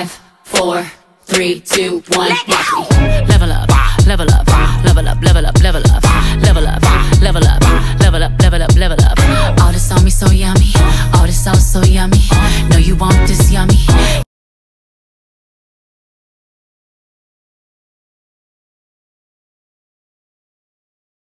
Five, four, three, two, one. Level up, level up, level up, level up, level up, level up, level up, level up, level up, level up. All this so yummy, all this sauce so yummy. No, you want this.